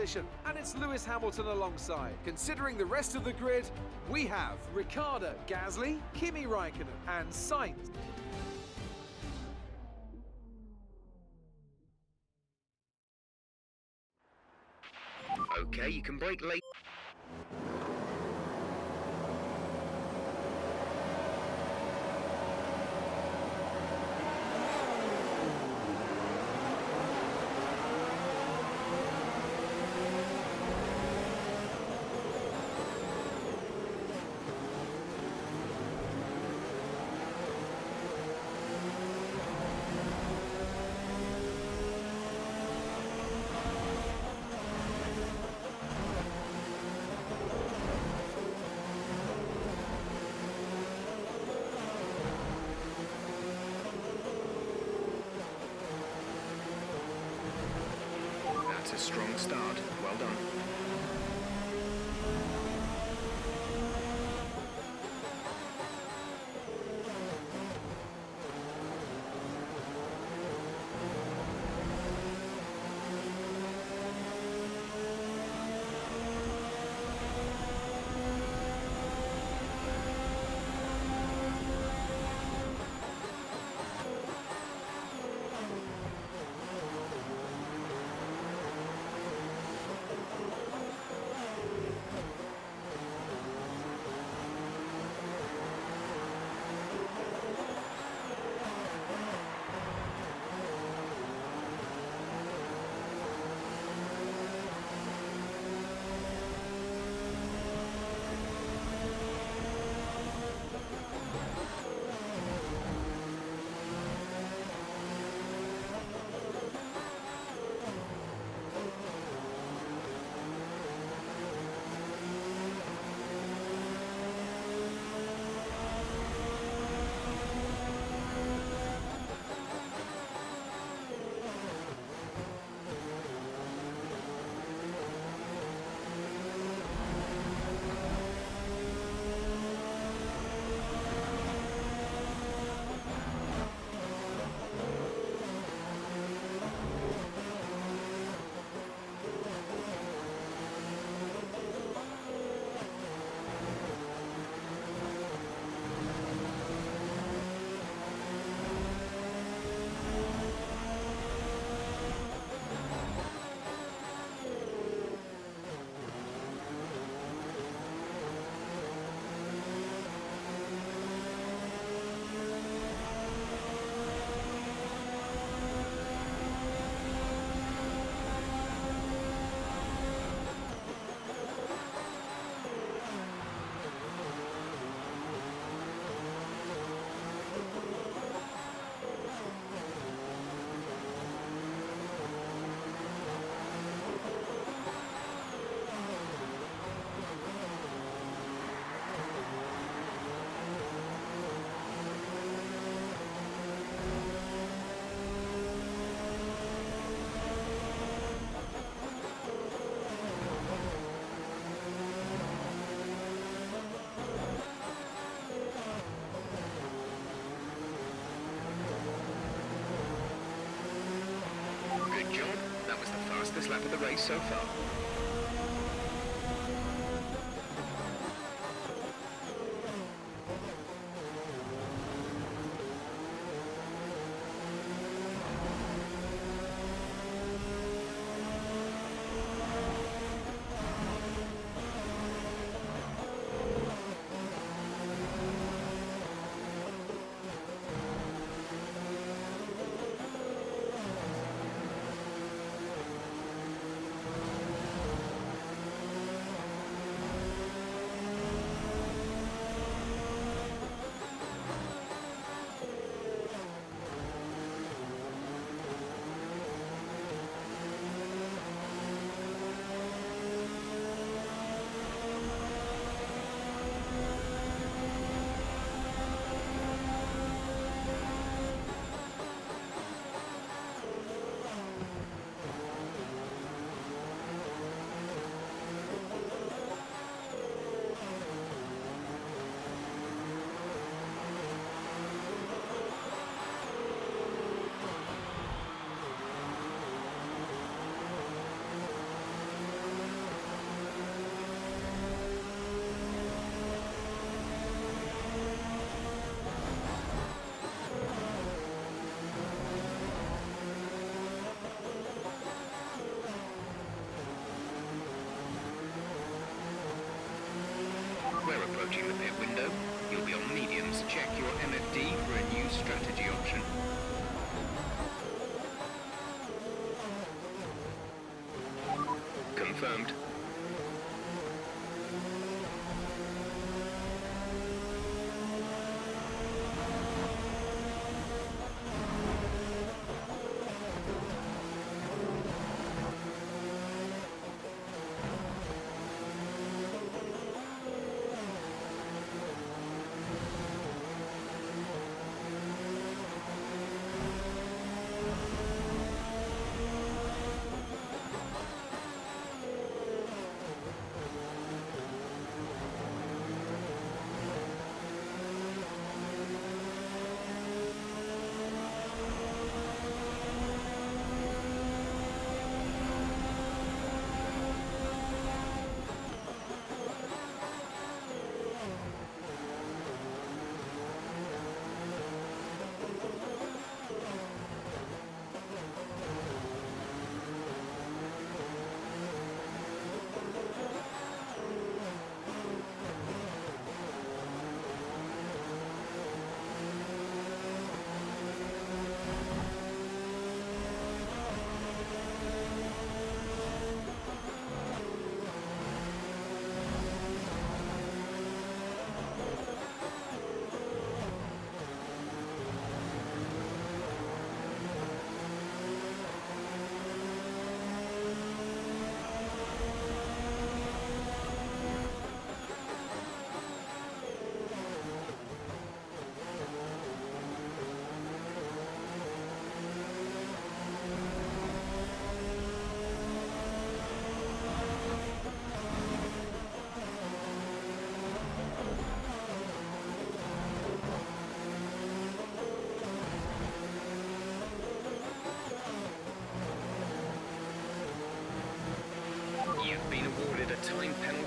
position, and it's Lewis Hamilton alongside. Considering the rest of the grid, we have Ricciardo, Gasly, Kimi Raikkonen, and Sainz. Okay, you can brake late. Lap of the race so far. Pit window. You'll be on mediums. Check your MFD for a new strategy option.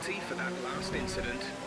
Penalty for that last incident.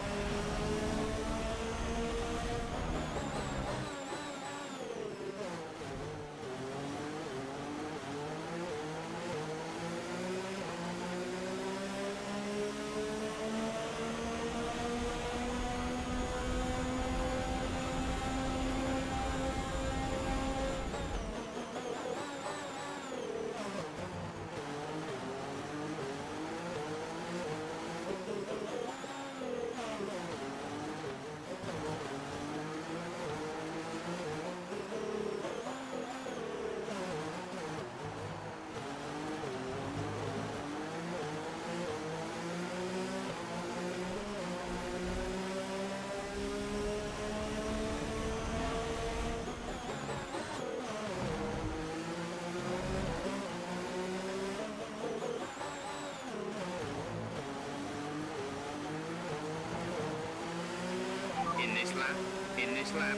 Lap, in this lap,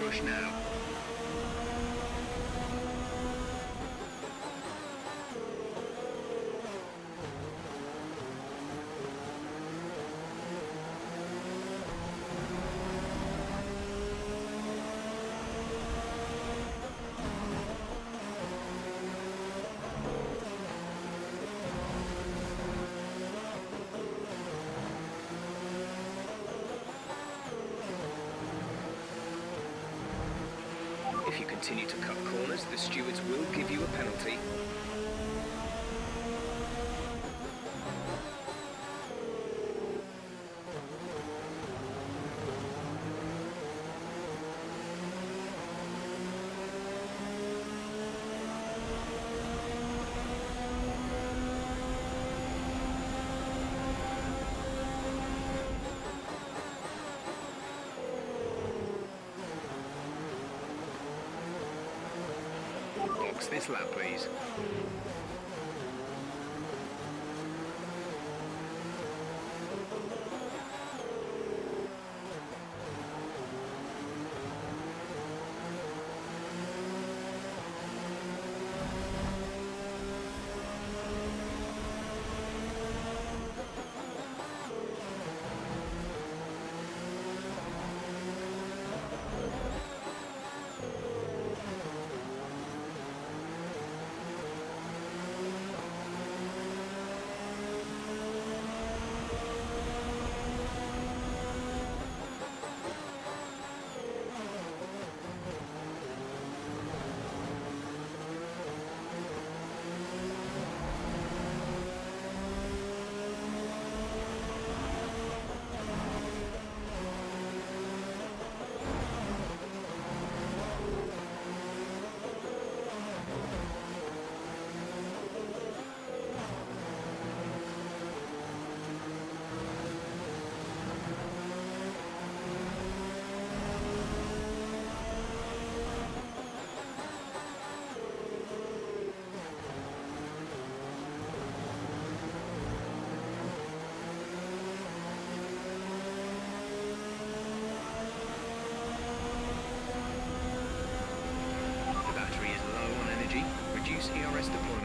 push now. If you continue to cut corners, the stewards will give you a penalty. Box this lap, please. rest of your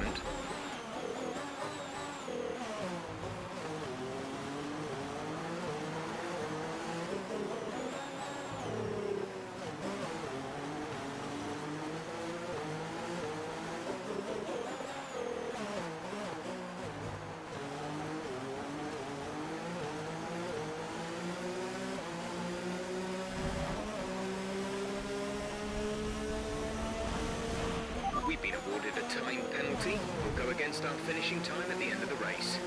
been awarded a time penalty. Will go against our finishing time at the end of the race.